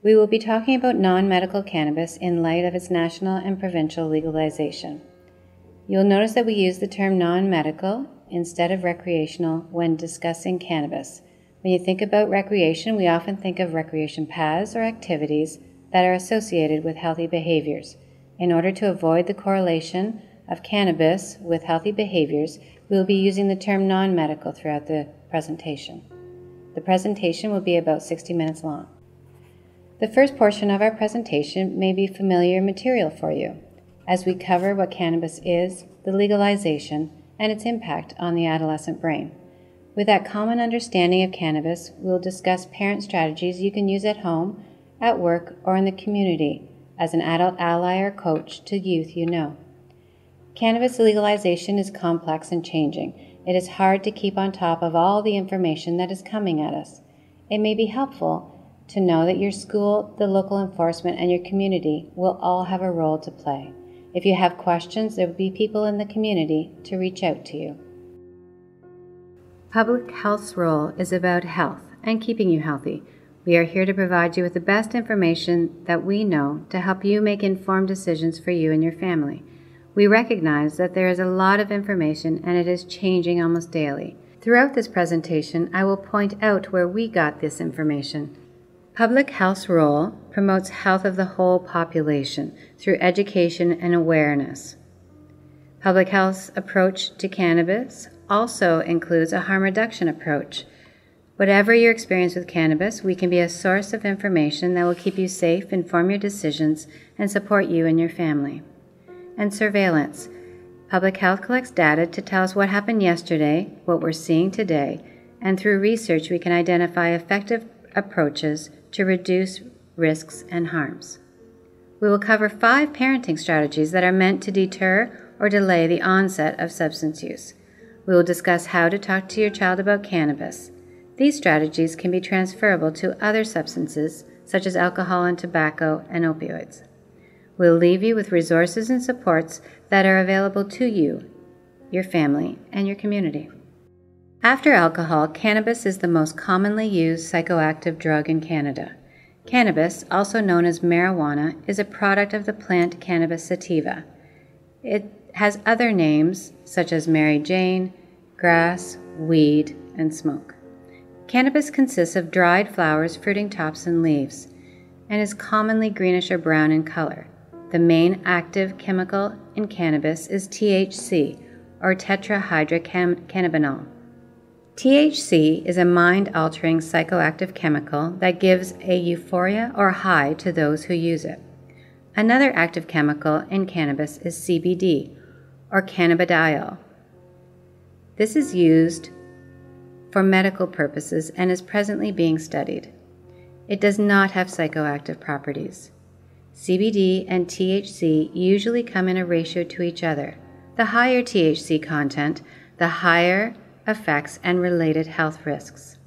We will be talking about non medical cannabis in light of its national and provincial legalization. You'll notice that we use the term non medical instead of recreational when discussing cannabis. When you think about recreation, we often think of recreation paths or activities that are associated with healthy behaviors. In order to avoid the correlation of cannabis with healthy behaviors, we will be using the term non medical throughout the presentation. The presentation will be about 60 minutes long. The first portion of our presentation may be familiar material for you, as we cover what cannabis is, the legalization, and its impact on the adolescent brain. With that common understanding of cannabis, we'll discuss parent strategies you can use at home, at work, or in the community as an adult ally or coach to youth you know. Cannabis legalization is complex and changing. It is hard to keep on top of all the information that is coming at us. It may be helpful to know that your school, the local enforcement, and your community will all have a role to play. If you have questions, there will be people in the community to reach out to you. Public health's role is about health and keeping you healthy. We are here to provide you with the best information that we know to help you make informed decisions for you and your family. We recognize that there is a lot of information and it is changing almost daily. Throughout this presentation, I will point out where we got this information Public health's role promotes health of the whole population through education and awareness. Public health's approach to cannabis also includes a harm reduction approach. Whatever your experience with cannabis, we can be a source of information that will keep you safe, inform your decisions, and support you and your family. And surveillance. Public health collects data to tell us what happened yesterday, what we're seeing today, and through research we can identify effective approaches to reduce risks and harms. We will cover five parenting strategies that are meant to deter or delay the onset of substance use. We will discuss how to talk to your child about cannabis. These strategies can be transferable to other substances such as alcohol and tobacco and opioids. We'll leave you with resources and supports that are available to you, your family, and your community. After alcohol, cannabis is the most commonly used psychoactive drug in Canada. Cannabis, also known as marijuana, is a product of the plant Cannabis sativa. It has other names such as Mary Jane, grass, weed, and smoke. Cannabis consists of dried flowers, fruiting tops, and leaves, and is commonly greenish or brown in color. The main active chemical in cannabis is THC, or tetrahydrocannabinol. THC is a mind altering psychoactive chemical that gives a euphoria or high to those who use it. Another active chemical in cannabis is CBD, or cannabidiol. This is used for medical purposes and is presently being studied. It does not have psychoactive properties. CBD and THC usually come in a ratio to each other. The higher THC content, the higher effects, and related health risks.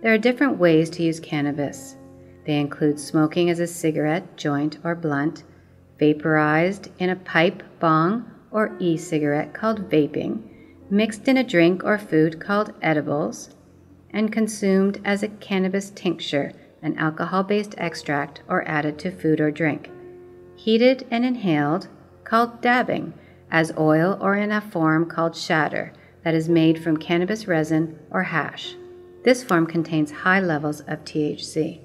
There are different ways to use cannabis. They include smoking as a cigarette, joint, or blunt, vaporized in a pipe, bong, or e cigarette called vaping, mixed in a drink or food called edibles, and consumed as a cannabis tincture, an alcohol based extract, or added to food or drink. Heated and inhaled, called dabbing, as oil or in a form called shatter, that is made from cannabis resin or hash. This form contains high levels of THC.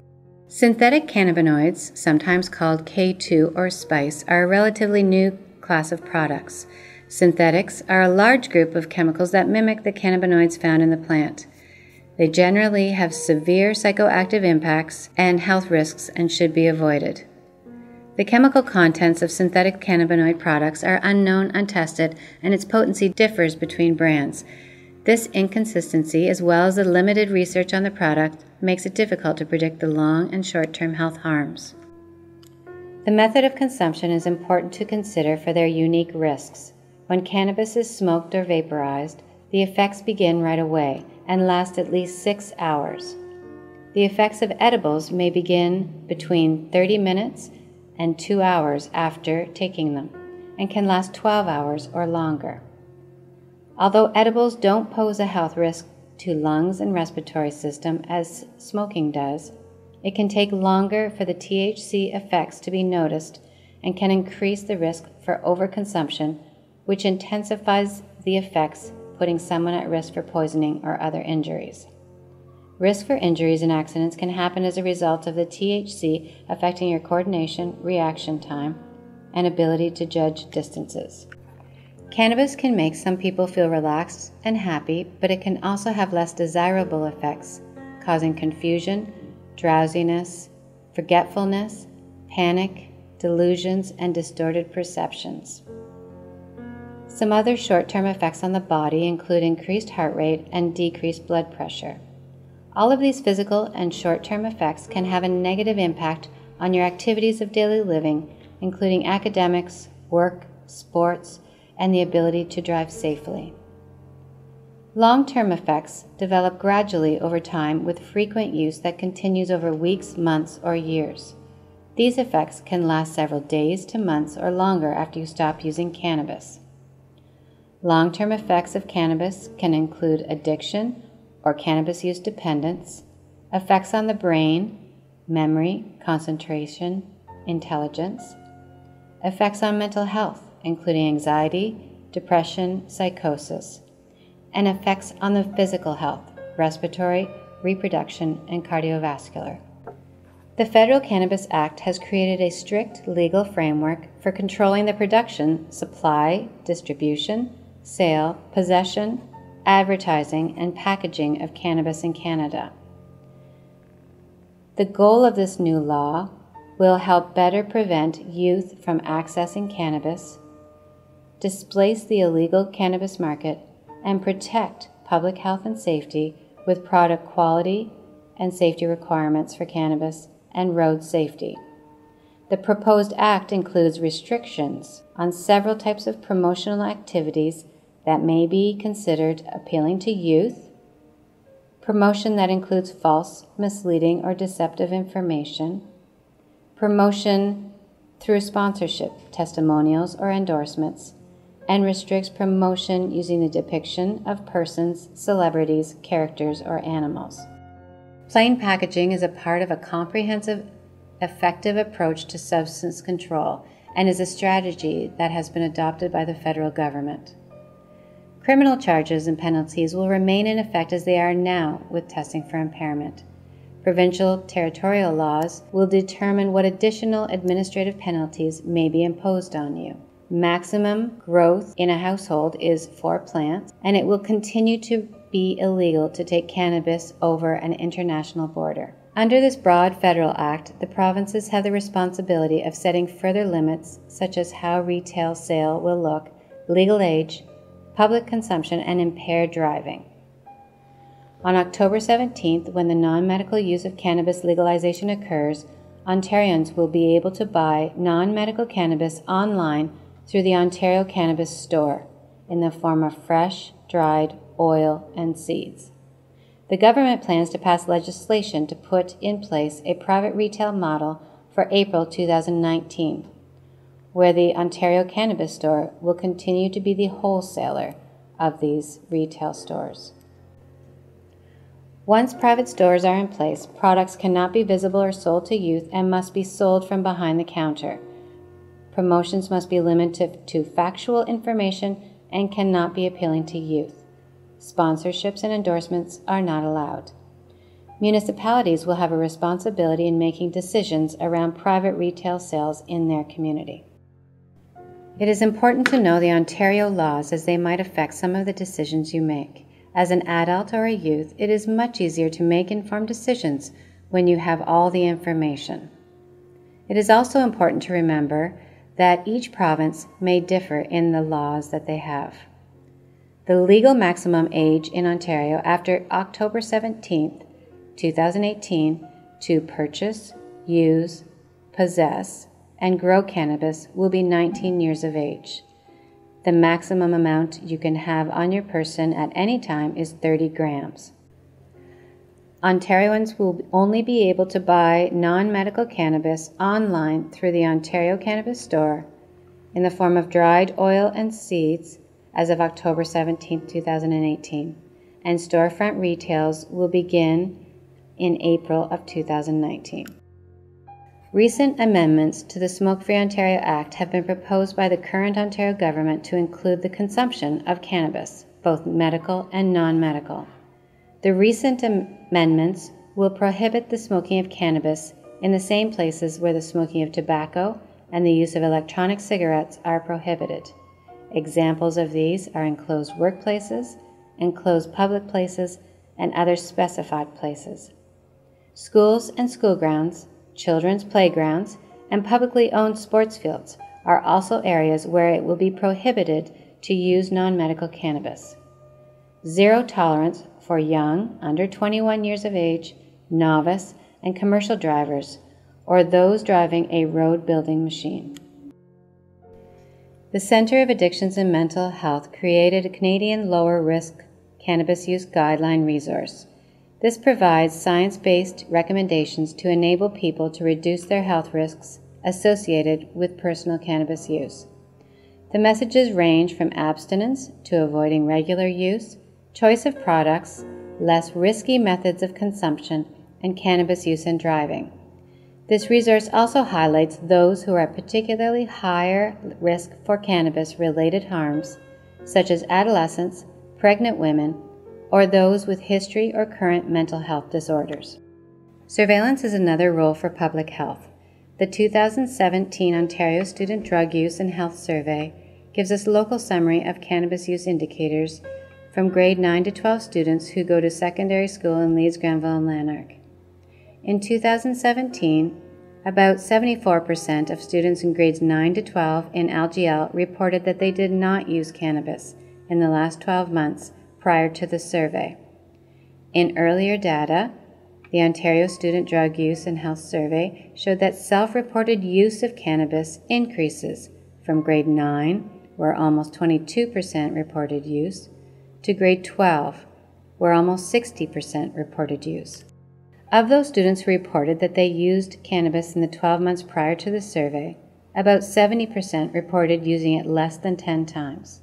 Synthetic cannabinoids, sometimes called K2 or spice, are a relatively new class of products. Synthetics are a large group of chemicals that mimic the cannabinoids found in the plant. They generally have severe psychoactive impacts and health risks and should be avoided. The chemical contents of synthetic cannabinoid products are unknown, untested, and its potency differs between brands. This inconsistency, as well as the limited research on the product, makes it difficult to predict the long and short term health harms. The method of consumption is important to consider for their unique risks. When cannabis is smoked or vaporized, the effects begin right away and last at least six hours. The effects of edibles may begin between 30 minutes and two hours after taking them, and can last 12 hours or longer. Although edibles don't pose a health risk to lungs and respiratory system as smoking does, it can take longer for the THC effects to be noticed and can increase the risk for overconsumption, which intensifies the effects, putting someone at risk for poisoning or other injuries. Risk for injuries and accidents can happen as a result of the THC affecting your coordination, reaction time, and ability to judge distances. Cannabis can make some people feel relaxed and happy, but it can also have less desirable effects, causing confusion, drowsiness, forgetfulness, panic, delusions, and distorted perceptions. Some other short term effects on the body include increased heart rate and decreased blood pressure. All of these physical and short term effects can have a negative impact on your activities of daily living, including academics, work, sports, and the ability to drive safely. Long term effects develop gradually over time with frequent use that continues over weeks, months, or years. These effects can last several days to months or longer after you stop using cannabis. Long term effects of cannabis can include addiction or cannabis use dependence, effects on the brain, memory, concentration, intelligence, effects on mental health, including anxiety, depression, psychosis, and effects on the physical health, respiratory, reproduction, and cardiovascular. The Federal Cannabis Act has created a strict legal framework for controlling the production, supply, distribution, sale, possession, advertising, and packaging of cannabis in Canada. The goal of this new law will help better prevent youth from accessing cannabis, displace the illegal cannabis market, and protect public health and safety with product quality and safety requirements for cannabis and road safety. The proposed act includes restrictions on several types of promotional activities that may be considered appealing to youth, promotion that includes false, misleading, or deceptive information, promotion through sponsorship, testimonials, or endorsements, and restricts promotion using the depiction of persons, celebrities, characters, or animals. Plain packaging is a part of a comprehensive, effective approach to substance control and is a strategy that has been adopted by the federal government. Criminal charges and penalties will remain in effect as they are now with testing for impairment. Provincial territorial laws will determine what additional administrative penalties may be imposed on you. Maximum growth in a household is four plants, and it will continue to be illegal to take cannabis over an international border. Under this broad federal act, the provinces have the responsibility of setting further limits, such as how retail sale will look, legal age, public consumption, and impaired driving. On October 17th, when the non medical use of cannabis legalization occurs, Ontarians will be able to buy non medical cannabis online through the Ontario Cannabis Store in the form of fresh, dried oil, and seeds. The government plans to pass legislation to put in place a private retail model for April 2019 where the Ontario Cannabis Store will continue to be the wholesaler of these retail stores. Once private stores are in place, products cannot be visible or sold to youth and must be sold from behind the counter. Promotions must be limited to factual information and cannot be appealing to youth. Sponsorships and endorsements are not allowed. Municipalities will have a responsibility in making decisions around private retail sales in their community. It is important to know the Ontario laws as they might affect some of the decisions you make. As an adult or a youth, it is much easier to make informed decisions when you have all the information. It is also important to remember that each province may differ in the laws that they have. The legal maximum age in Ontario after October 17, 2018, to purchase, use, possess, and grow cannabis will be 19 years of age. The maximum amount you can have on your person at any time is 30 grams. Ontarians will only be able to buy non medical cannabis online through the Ontario Cannabis Store in the form of dried oil and seeds as of October 17, 2018, and storefront retails will begin in April of 2019. Recent amendments to the Smoke Free Ontario Act have been proposed by the current Ontario government to include the consumption of cannabis, both medical and non medical. The recent amendments will prohibit the smoking of cannabis in the same places where the smoking of tobacco and the use of electronic cigarettes are prohibited. Examples of these are enclosed workplaces, enclosed public places, and other specified places. Schools and school grounds, children's playgrounds, and publicly owned sports fields are also areas where it will be prohibited to use non medical cannabis. Zero tolerance for young, under 21 years of age, novice, and commercial drivers, or those driving a road building machine. The Centre of Addictions and Mental Health created a Canadian lower risk cannabis use guideline resource. This provides science based recommendations to enable people to reduce their health risks associated with personal cannabis use. The messages range from abstinence to avoiding regular use, choice of products, less risky methods of consumption, and cannabis use in driving. This resource also highlights those who are at particularly higher risk for cannabis related harms, such as adolescents, pregnant women, or those with history or current mental health disorders. Surveillance is another role for public health. The 2017 Ontario Student Drug Use and Health Survey gives us a local summary of cannabis use indicators from grade 9 to 12 students who go to secondary school in Leeds, Grenville, and Lanark. In 2017, about 74% of students in grades 9 to 12 in LGL reported that they did not use cannabis in the last 12 months prior to the survey. In earlier data, the Ontario Student Drug Use and Health Survey showed that self reported use of cannabis increases from grade 9, where almost 22% reported use, to grade 12, where almost 60% reported use. Of those students who reported that they used cannabis in the 12 months prior to the survey, about 70% reported using it less than 10 times.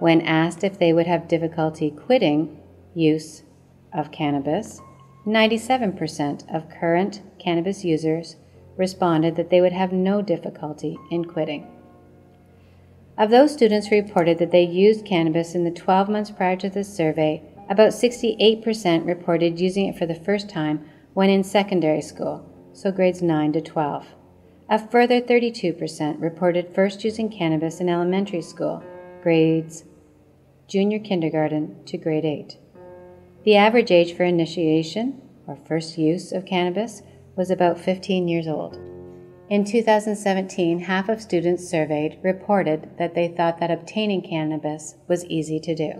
When asked if they would have difficulty quitting use of cannabis, 97% of current cannabis users responded that they would have no difficulty in quitting. Of those students who reported that they used cannabis in the 12 months prior to the survey, about 68% reported using it for the first time when in secondary school, so grades 9 to 12. A further 32% reported first using cannabis in elementary school, grades junior kindergarten to grade 8. The average age for initiation, or first use of cannabis, was about 15 years old. In 2017, half of students surveyed reported that they thought that obtaining cannabis was easy to do.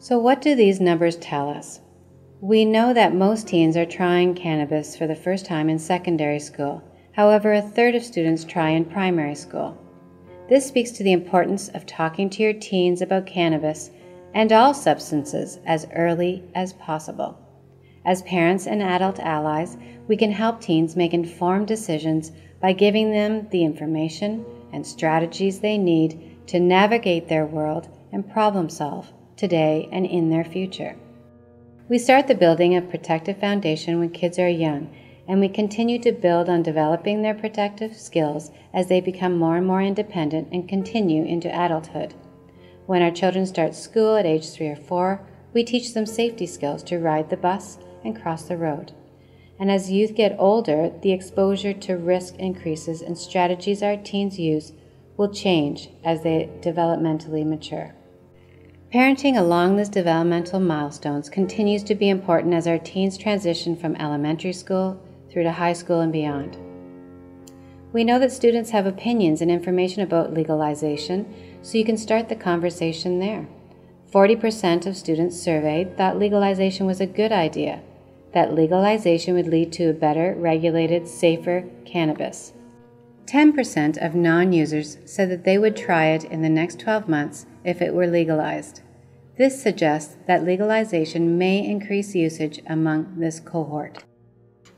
So, what do these numbers tell us? We know that most teens are trying cannabis for the first time in secondary school. However, a third of students try in primary school. This speaks to the importance of talking to your teens about cannabis and all substances as early as possible. As parents and adult allies, we can help teens make informed decisions by giving them the information and strategies they need to navigate their world and problem solve today, and in their future. We start the building of protective foundation when kids are young, and we continue to build on developing their protective skills as they become more and more independent and continue into adulthood. When our children start school at age 3 or 4, we teach them safety skills to ride the bus and cross the road. And as youth get older, the exposure to risk increases and strategies our teens use will change as they developmentally mature. Parenting along these developmental milestones continues to be important as our teens transition from elementary school through to high school and beyond. We know that students have opinions and information about legalization, so you can start the conversation there. 40% of students surveyed thought legalization was a good idea, that legalization would lead to a better, regulated, safer cannabis. 10% of non users said that they would try it in the next 12 months if it were legalized. This suggests that legalization may increase usage among this cohort.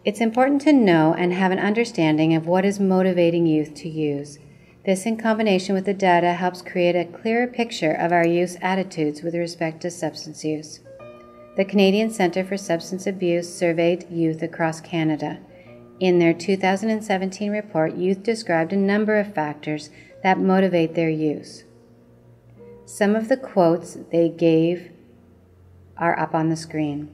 It's important to know and have an understanding of what is motivating youth to use. This, in combination with the data, helps create a clearer picture of our youth's attitudes with respect to substance use. The Canadian Centre for Substance Abuse surveyed youth across Canada. In their 2017 report, youth described a number of factors that motivate their use. Some of the quotes they gave are up on the screen.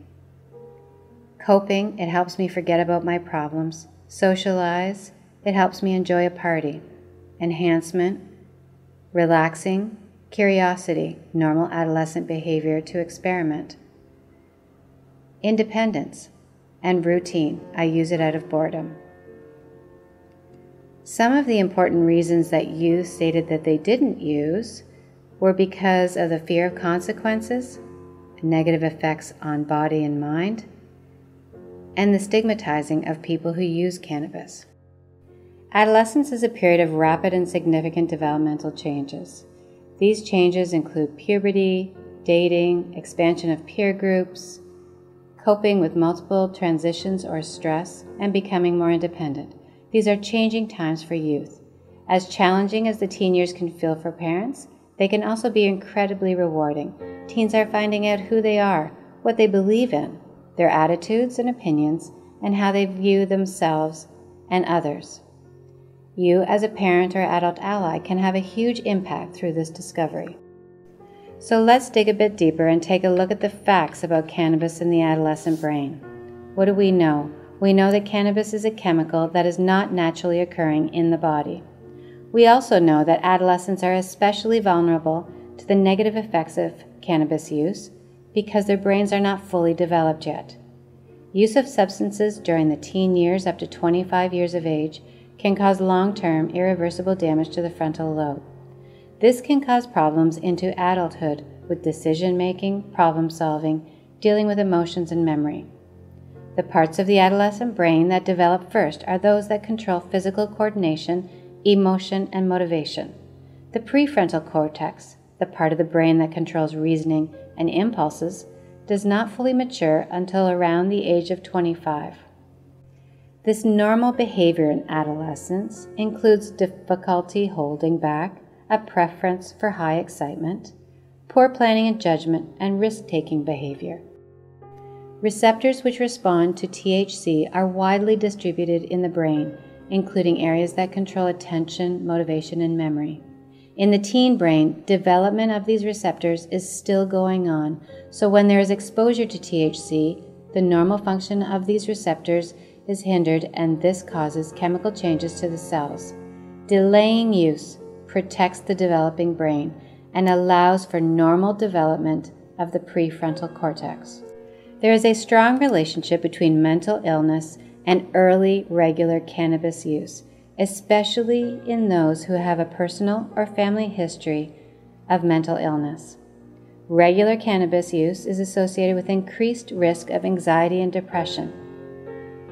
Coping, it helps me forget about my problems. Socialize, it helps me enjoy a party. Enhancement, relaxing, curiosity, normal adolescent behavior to experiment. Independence and routine, I use it out of boredom. Some of the important reasons that youth stated that they didn't use were because of the fear of consequences, negative effects on body and mind, and the stigmatizing of people who use cannabis. Adolescence is a period of rapid and significant developmental changes. These changes include puberty, dating, expansion of peer groups, coping with multiple transitions or stress, and becoming more independent. These are changing times for youth. As challenging as the teen years can feel for parents, they can also be incredibly rewarding. Teens are finding out who they are, what they believe in, their attitudes and opinions, and how they view themselves and others. You, as a parent or adult ally, can have a huge impact through this discovery. So let's dig a bit deeper and take a look at the facts about cannabis in the adolescent brain. What do we know? We know that cannabis is a chemical that is not naturally occurring in the body. We also know that adolescents are especially vulnerable to the negative effects of cannabis use because their brains are not fully developed yet. Use of substances during the teen years up to 25 years of age can cause long term irreversible damage to the frontal lobe. This can cause problems into adulthood with decision making, problem solving, dealing with emotions, and memory. The parts of the adolescent brain that develop first are those that control physical coordination emotion, and motivation. The prefrontal cortex, the part of the brain that controls reasoning and impulses, does not fully mature until around the age of 25. This normal behavior in adolescence includes difficulty holding back, a preference for high excitement, poor planning and judgment, and risk taking behavior. Receptors which respond to THC are widely distributed in the brain including areas that control attention, motivation, and memory. In the teen brain, development of these receptors is still going on, so when there is exposure to THC, the normal function of these receptors is hindered, and this causes chemical changes to the cells. Delaying use protects the developing brain and allows for normal development of the prefrontal cortex. There is a strong relationship between mental illness and early regular cannabis use, especially in those who have a personal or family history of mental illness. Regular cannabis use is associated with increased risk of anxiety and depression.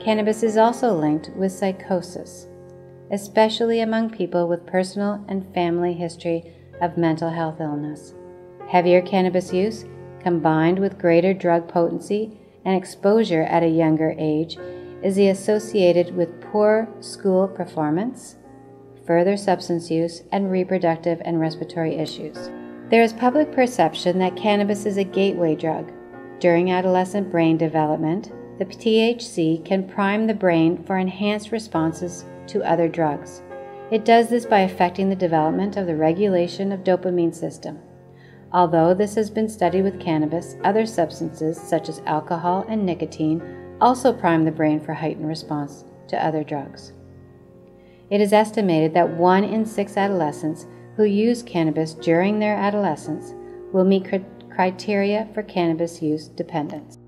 Cannabis is also linked with psychosis, especially among people with personal and family history of mental health illness. Heavier cannabis use, combined with greater drug potency and exposure at a younger age, is he associated with poor school performance, further substance use, and reproductive and respiratory issues. There is public perception that cannabis is a gateway drug. During adolescent brain development, the THC can prime the brain for enhanced responses to other drugs. It does this by affecting the development of the regulation of dopamine system. Although this has been studied with cannabis, other substances such as alcohol and nicotine also prime the brain for heightened response to other drugs. It is estimated that one in six adolescents who use cannabis during their adolescence will meet criteria for cannabis use dependence.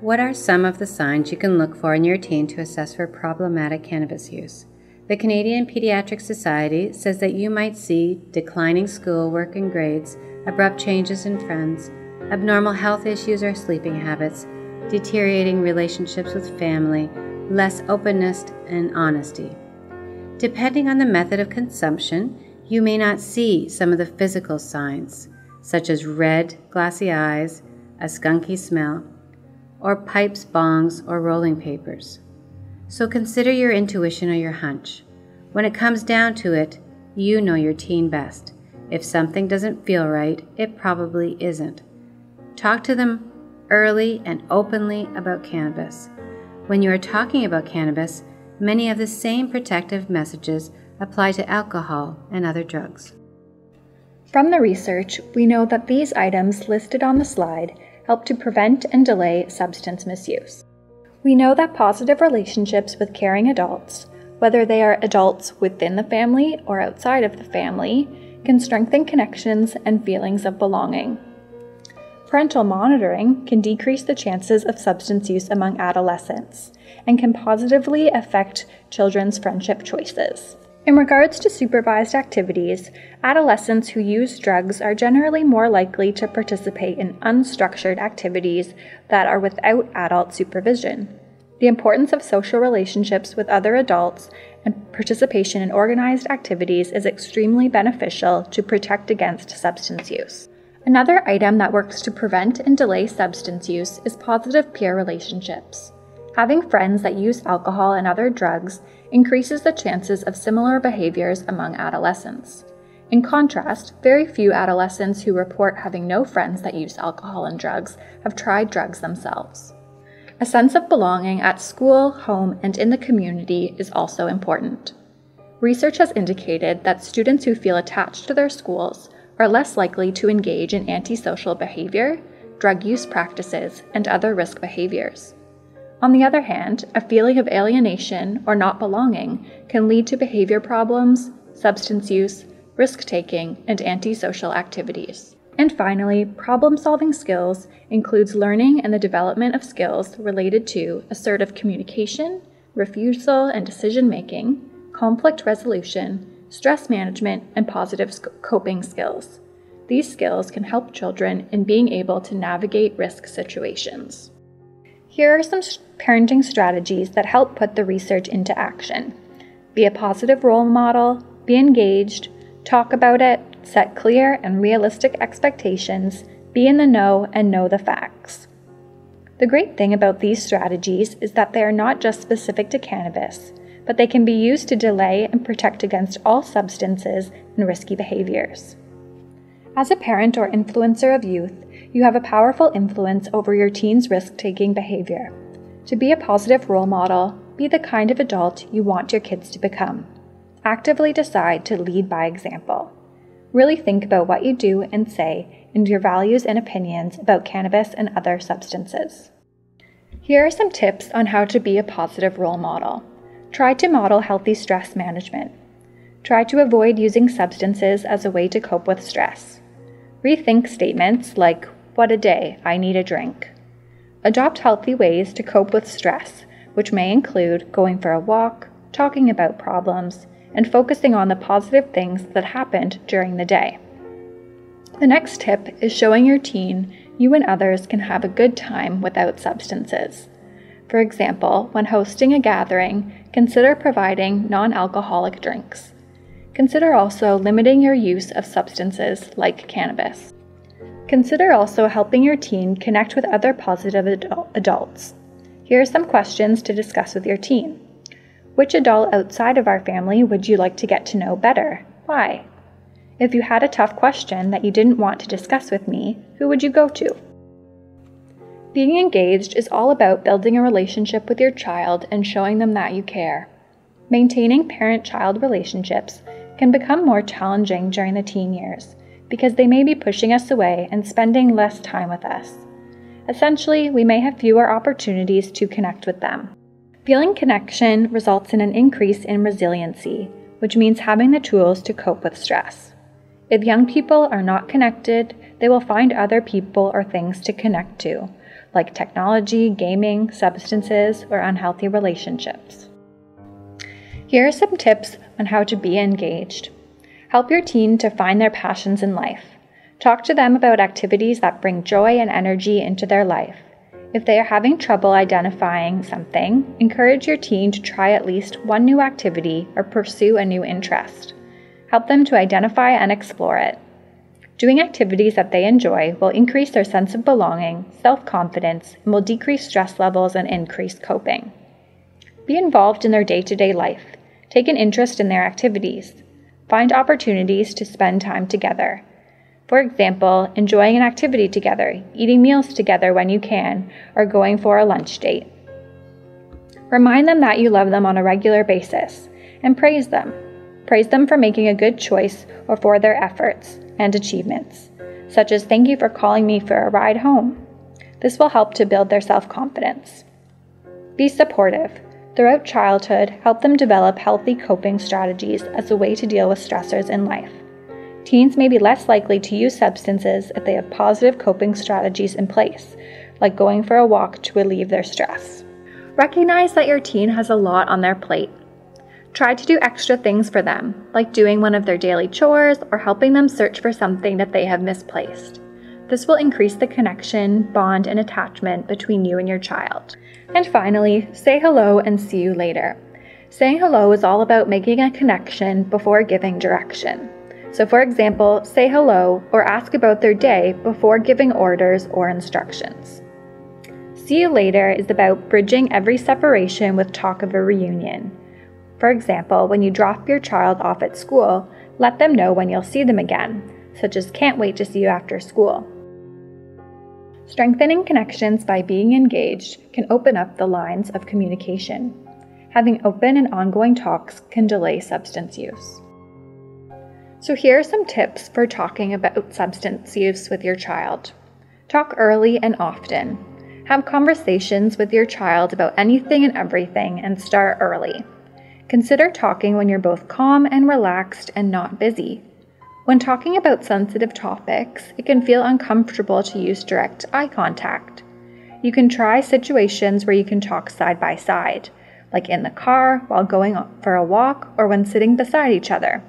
What are some of the signs you can look for in your teen to assess for problematic cannabis use? The Canadian Pediatric Society says that you might see declining schoolwork and grades, abrupt changes in friends, abnormal health issues or sleeping habits, deteriorating relationships with family, less openness and honesty. Depending on the method of consumption, you may not see some of the physical signs, such as red, glassy eyes, a skunky smell, or pipes, bongs, or rolling papers. So consider your intuition or your hunch. When it comes down to it, you know your teen best. If something doesn't feel right, it probably isn't. Talk to them early and openly about cannabis. When you are talking about cannabis, many of the same protective messages apply to alcohol and other drugs. From the research, we know that these items listed on the slide help to prevent and delay substance misuse. We know that positive relationships with caring adults, whether they are adults within the family or outside of the family, can strengthen connections and feelings of belonging. Parental monitoring can decrease the chances of substance use among adolescents and can positively affect children's friendship choices. In regards to supervised activities, adolescents who use drugs are generally more likely to participate in unstructured activities that are without adult supervision. The importance of social relationships with other adults and participation in organized activities is extremely beneficial to protect against substance use. Another item that works to prevent and delay substance use is positive peer relationships. Having friends that use alcohol and other drugs increases the chances of similar behaviors among adolescents. In contrast, very few adolescents who report having no friends that use alcohol and drugs have tried drugs themselves. A sense of belonging at school, home, and in the community is also important. Research has indicated that students who feel attached to their schools are less likely to engage in antisocial behavior, drug use practices, and other risk behaviors. On the other hand, a feeling of alienation or not belonging can lead to behavior problems, substance use, risk taking, and antisocial activities. And finally, problem solving skills includes learning and the development of skills related to assertive communication, refusal and decision making, conflict resolution, stress management, and positive coping skills. These skills can help children in being able to navigate risk situations. Here are some parenting strategies that help put the research into action. Be a positive role model, be engaged, talk about it, set clear and realistic expectations, be in the know, and know the facts. The great thing about these strategies is that they are not just specific to cannabis, but they can be used to delay and protect against all substances and risky behaviors. As a parent or influencer of youth, you have a powerful influence over your teen's risk taking behavior. To be a positive role model, be the kind of adult you want your kids to become. Actively decide to lead by example. Really think about what you do and say and your values and opinions about cannabis and other substances. Here are some tips on how to be a positive role model. Try to model healthy stress management. Try to avoid using substances as a way to cope with stress. Rethink statements like, what a day, I need a drink. Adopt healthy ways to cope with stress, which may include going for a walk, talking about problems, and focusing on the positive things that happened during the day. The next tip is showing your teen you and others can have a good time without substances. For example, when hosting a gathering, consider providing non alcoholic drinks. Consider also limiting your use of substances like cannabis. Consider also helping your teen connect with other positive adul- adults. Here are some questions to discuss with your teen. Which adult outside of our family would you like to get to know better? Why? If you had a tough question that you didn't want to discuss with me, who would you go to? Being engaged is all about building a relationship with your child and showing them that you care. Maintaining parent child relationships can become more challenging during the teen years because they may be pushing us away and spending less time with us. Essentially, we may have fewer opportunities to connect with them. Feeling connection results in an increase in resiliency, which means having the tools to cope with stress. If young people are not connected, they will find other people or things to connect to, like technology, gaming, substances, or unhealthy relationships. Here are some tips on how to be engaged. Help your teen to find their passions in life. Talk to them about activities that bring joy and energy into their life. If they are having trouble identifying something, encourage your teen to try at least one new activity or pursue a new interest. Help them to identify and explore it. Doing activities that they enjoy will increase their sense of belonging, self confidence, and will decrease stress levels and increase coping. Be involved in their day to day life. Take an interest in their activities. Find opportunities to spend time together. For example, enjoying an activity together, eating meals together when you can, or going for a lunch date. Remind them that you love them on a regular basis and praise them. Praise them for making a good choice or for their efforts and achievements, such as thank you for calling me for a ride home. This will help to build their self confidence. Be supportive. Throughout childhood, help them develop healthy coping strategies as a way to deal with stressors in life. Teens may be less likely to use substances if they have positive coping strategies in place, like going for a walk to relieve their stress. Recognize that your teen has a lot on their plate. Try to do extra things for them, like doing one of their daily chores or helping them search for something that they have misplaced. This will increase the connection, bond, and attachment between you and your child. And finally, say hello and see you later. Saying hello is all about making a connection before giving direction. So, for example, say hello or ask about their day before giving orders or instructions. See you later is about bridging every separation with talk of a reunion. For example, when you drop your child off at school, let them know when you'll see them again, such as can't wait to see you after school. Strengthening connections by being engaged can open up the lines of communication. Having open and ongoing talks can delay substance use. So, here are some tips for talking about substance use with your child. Talk early and often. Have conversations with your child about anything and everything and start early. Consider talking when you're both calm and relaxed and not busy. When talking about sensitive topics, it can feel uncomfortable to use direct eye contact. You can try situations where you can talk side by side, like in the car, while going for a walk, or when sitting beside each other.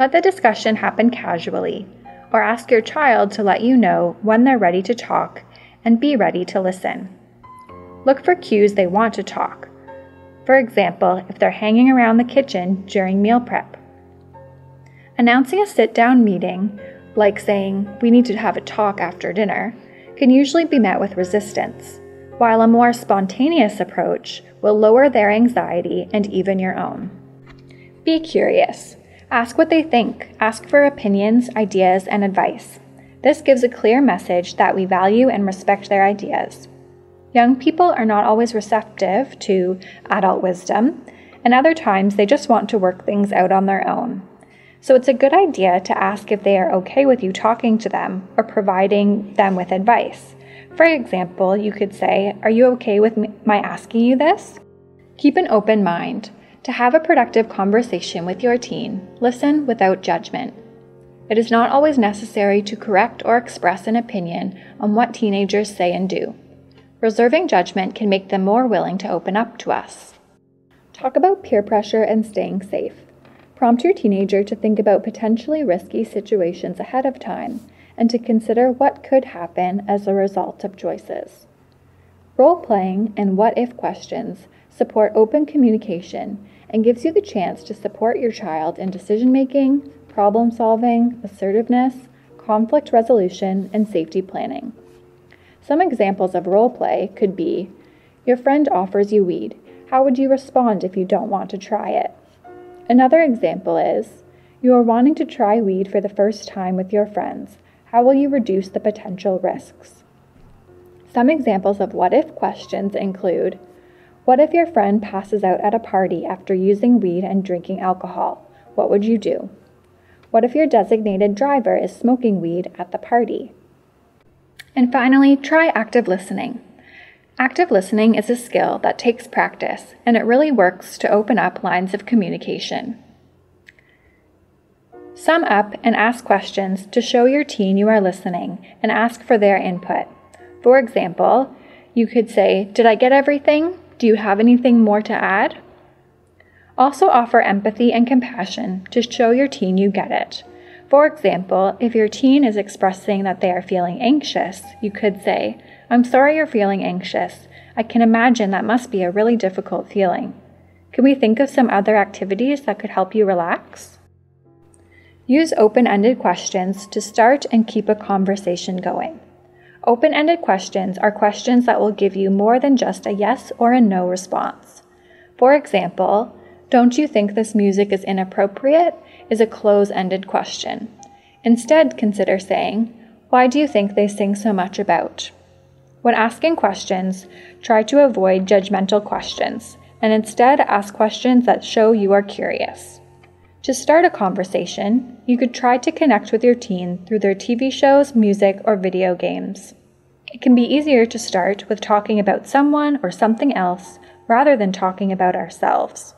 Let the discussion happen casually, or ask your child to let you know when they're ready to talk and be ready to listen. Look for cues they want to talk. For example, if they're hanging around the kitchen during meal prep. Announcing a sit down meeting, like saying, we need to have a talk after dinner, can usually be met with resistance, while a more spontaneous approach will lower their anxiety and even your own. Be curious. Ask what they think, ask for opinions, ideas, and advice. This gives a clear message that we value and respect their ideas. Young people are not always receptive to adult wisdom, and other times they just want to work things out on their own. So it's a good idea to ask if they are okay with you talking to them or providing them with advice. For example, you could say, Are you okay with my asking you this? Keep an open mind. To have a productive conversation with your teen, listen without judgment. It is not always necessary to correct or express an opinion on what teenagers say and do. Reserving judgment can make them more willing to open up to us. Talk about peer pressure and staying safe. Prompt your teenager to think about potentially risky situations ahead of time and to consider what could happen as a result of choices. Role playing and what if questions support open communication and gives you the chance to support your child in decision making, problem solving, assertiveness, conflict resolution, and safety planning. Some examples of role play could be Your friend offers you weed. How would you respond if you don't want to try it? Another example is you are wanting to try weed for the first time with your friends. How will you reduce the potential risks? Some examples of what if questions include What if your friend passes out at a party after using weed and drinking alcohol? What would you do? What if your designated driver is smoking weed at the party? And finally, try active listening. Active listening is a skill that takes practice, and it really works to open up lines of communication. Sum up and ask questions to show your teen you are listening and ask for their input. For example, you could say, Did I get everything? Do you have anything more to add? Also, offer empathy and compassion to show your teen you get it. For example, if your teen is expressing that they are feeling anxious, you could say, I'm sorry you're feeling anxious. I can imagine that must be a really difficult feeling. Can we think of some other activities that could help you relax? Use open ended questions to start and keep a conversation going. Open ended questions are questions that will give you more than just a yes or a no response. For example, don't you think this music is inappropriate? Is a close ended question. Instead, consider saying, Why do you think they sing so much about? When asking questions, try to avoid judgmental questions and instead ask questions that show you are curious. To start a conversation, you could try to connect with your teen through their TV shows, music, or video games. It can be easier to start with talking about someone or something else rather than talking about ourselves.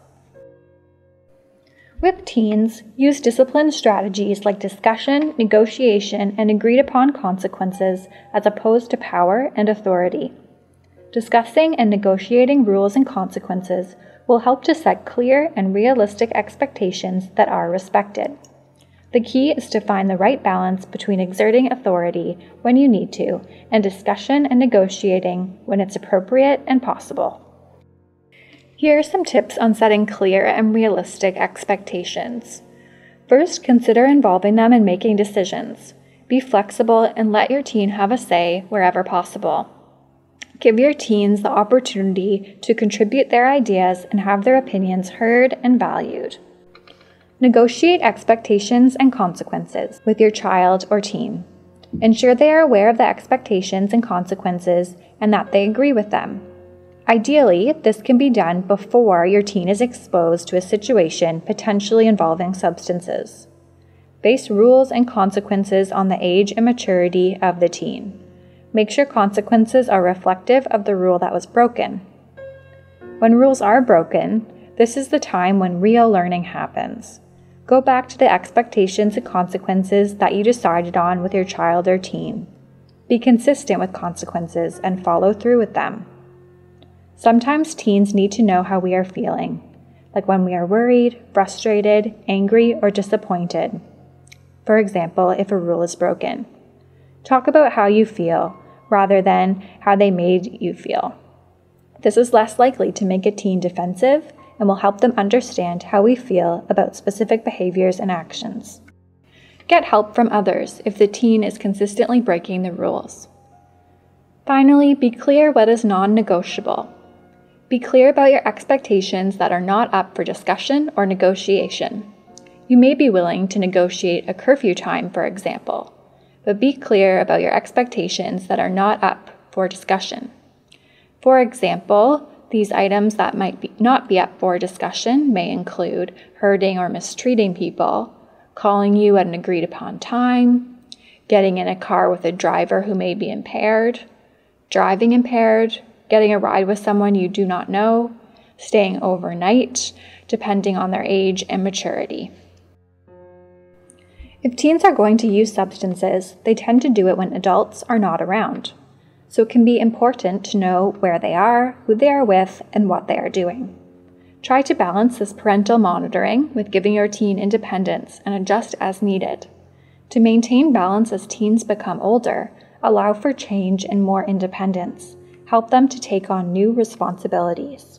With teens, use discipline strategies like discussion, negotiation, and agreed upon consequences as opposed to power and authority. Discussing and negotiating rules and consequences will help to set clear and realistic expectations that are respected. The key is to find the right balance between exerting authority when you need to and discussion and negotiating when it's appropriate and possible. Here are some tips on setting clear and realistic expectations. First, consider involving them in making decisions. Be flexible and let your teen have a say wherever possible. Give your teens the opportunity to contribute their ideas and have their opinions heard and valued. Negotiate expectations and consequences with your child or teen. Ensure they are aware of the expectations and consequences and that they agree with them. Ideally, this can be done before your teen is exposed to a situation potentially involving substances. Base rules and consequences on the age and maturity of the teen. Make sure consequences are reflective of the rule that was broken. When rules are broken, this is the time when real learning happens. Go back to the expectations and consequences that you decided on with your child or teen. Be consistent with consequences and follow through with them. Sometimes teens need to know how we are feeling, like when we are worried, frustrated, angry, or disappointed. For example, if a rule is broken. Talk about how you feel rather than how they made you feel. This is less likely to make a teen defensive and will help them understand how we feel about specific behaviors and actions. Get help from others if the teen is consistently breaking the rules. Finally, be clear what is non negotiable. Be clear about your expectations that are not up for discussion or negotiation. You may be willing to negotiate a curfew time, for example, but be clear about your expectations that are not up for discussion. For example, these items that might be, not be up for discussion may include hurting or mistreating people, calling you at an agreed upon time, getting in a car with a driver who may be impaired, driving impaired, getting a ride with someone you do not know, staying overnight, depending on their age and maturity. If teens are going to use substances, they tend to do it when adults are not around. So it can be important to know where they are, who they are with, and what they are doing. Try to balance this parental monitoring with giving your teen independence and adjust as needed. To maintain balance as teens become older, allow for change and more independence help them to take on new responsibilities.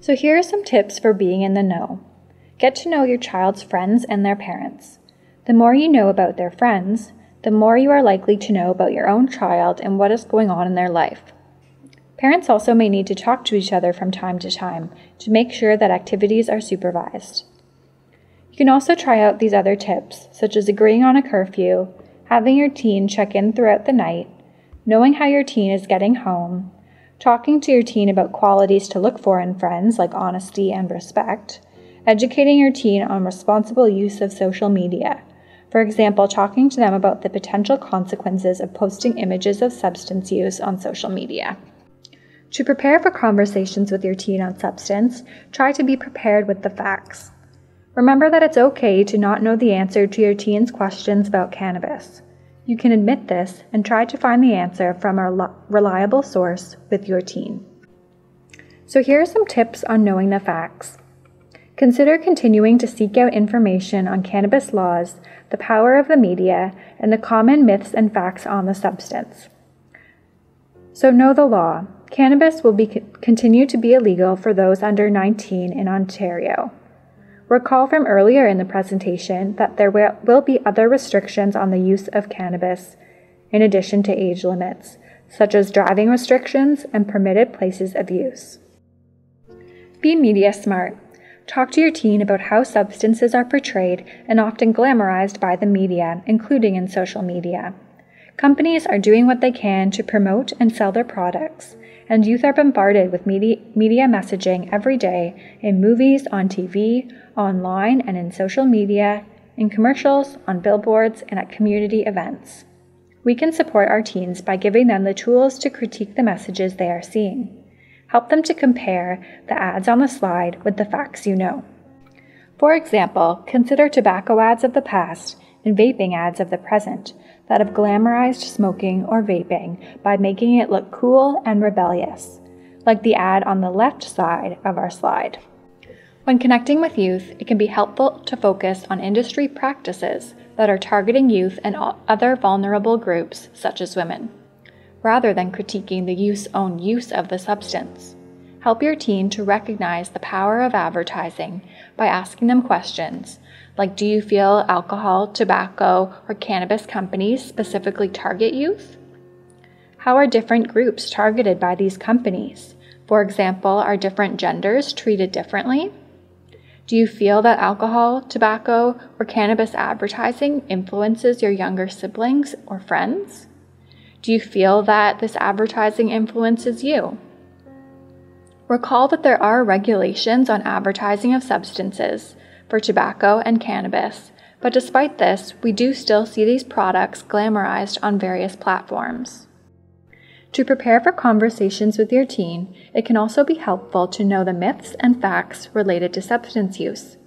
So, here are some tips for being in the know. Get to know your child's friends and their parents. The more you know about their friends, the more you are likely to know about your own child and what is going on in their life. Parents also may need to talk to each other from time to time to make sure that activities are supervised. You can also try out these other tips, such as agreeing on a curfew, having your teen check in throughout the night, knowing how your teen is getting home, talking to your teen about qualities to look for in friends like honesty and respect, educating your teen on responsible use of social media. For example, talking to them about the potential consequences of posting images of substance use on social media. To prepare for conversations with your teen on substance, try to be prepared with the facts. Remember that it's okay to not know the answer to your teen's questions about cannabis. You can admit this and try to find the answer from a reliable source with your teen. So, here are some tips on knowing the facts. Consider continuing to seek out information on cannabis laws, the power of the media, and the common myths and facts on the substance. So, know the law. Cannabis will be, continue to be illegal for those under 19 in Ontario. Recall from earlier in the presentation that there will be other restrictions on the use of cannabis in addition to age limits, such as driving restrictions and permitted places of use. Be media smart. Talk to your teen about how substances are portrayed and often glamorized by the media, including in social media. Companies are doing what they can to promote and sell their products, and youth are bombarded with media, media messaging every day in movies, on TV, online, and in social media, in commercials, on billboards, and at community events. We can support our teens by giving them the tools to critique the messages they are seeing. Help them to compare the ads on the slide with the facts you know. For example, consider tobacco ads of the past and vaping ads of the present that have glamorized smoking or vaping by making it look cool and rebellious, like the ad on the left side of our slide. When connecting with youth, it can be helpful to focus on industry practices that are targeting youth and other vulnerable groups, such as women, rather than critiquing the youth's own use of the substance. Help your teen to recognize the power of advertising by asking them questions like Do you feel alcohol, tobacco, or cannabis companies specifically target youth? How are different groups targeted by these companies? For example, are different genders treated differently? Do you feel that alcohol, tobacco, or cannabis advertising influences your younger siblings or friends? Do you feel that this advertising influences you? Recall that there are regulations on advertising of substances for tobacco and cannabis, but despite this, we do still see these products glamorized on various platforms. To prepare for conversations with your teen, it can also be helpful to know the myths and facts related to substance use.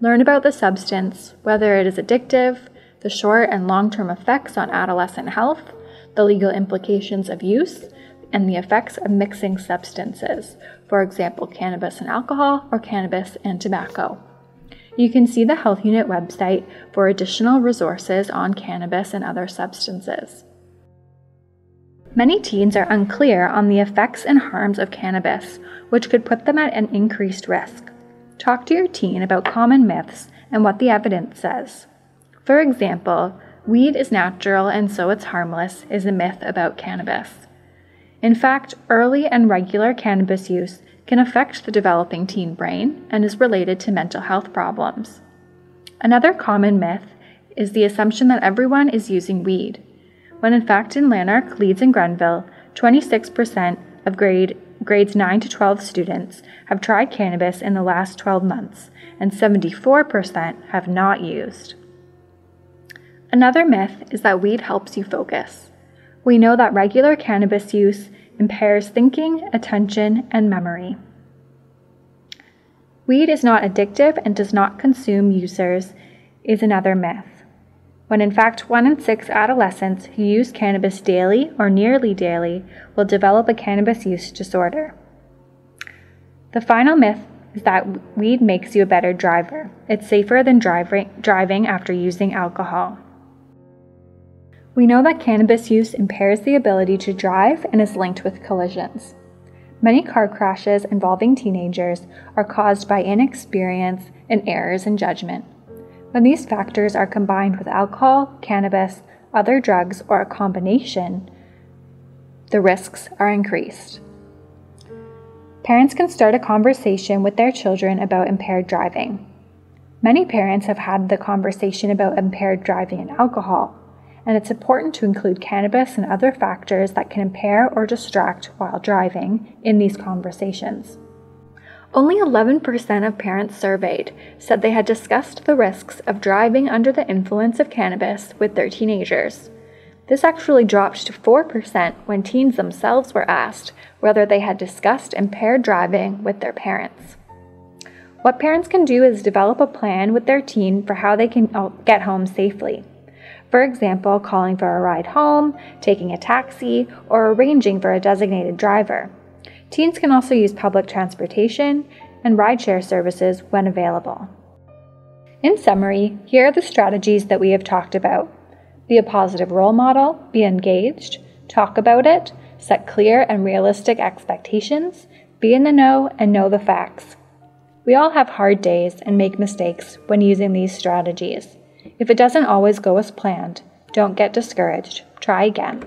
Learn about the substance, whether it is addictive, the short and long term effects on adolescent health, the legal implications of use, and the effects of mixing substances, for example, cannabis and alcohol or cannabis and tobacco. You can see the Health Unit website for additional resources on cannabis and other substances. Many teens are unclear on the effects and harms of cannabis, which could put them at an increased risk. Talk to your teen about common myths and what the evidence says. For example, weed is natural and so it's harmless is a myth about cannabis. In fact, early and regular cannabis use can affect the developing teen brain and is related to mental health problems. Another common myth is the assumption that everyone is using weed when in fact in Lanark, Leeds, and Grenville, 26% of grade, grades 9 to 12 students have tried cannabis in the last 12 months, and 74% have not used. Another myth is that weed helps you focus. We know that regular cannabis use impairs thinking, attention, and memory. Weed is not addictive and does not consume users, is another myth when in fact one in six adolescents who use cannabis daily or nearly daily will develop a cannabis use disorder. The final myth is that weed makes you a better driver. It's safer than driving, after using alcohol. We know that cannabis use impairs the ability to drive and is linked with collisions. Many car crashes involving teenagers are caused by inexperience and errors in judgment. When these factors are combined with alcohol, cannabis, other drugs, or a combination, the risks are increased. Parents can start a conversation with their children about impaired driving. Many parents have had the conversation about impaired driving and alcohol, and it's important to include cannabis and other factors that can impair or distract while driving in these conversations. Only 11% of parents surveyed said they had discussed the risks of driving under the influence of cannabis with their teenagers. This actually dropped to 4% when teens themselves were asked whether they had discussed impaired driving with their parents. What parents can do is develop a plan with their teen for how they can uh, get home safely. For example, calling for a ride home, taking a taxi, or arranging for a designated driver. Teens can also use public transportation and rideshare services when available. In summary, here are the strategies that we have talked about. Be a positive role model, be engaged, talk about it, set clear and realistic expectations, be in the know, and know the facts. We all have hard days and make mistakes when using these strategies. If it doesn't always go as planned, don't get discouraged. Try again.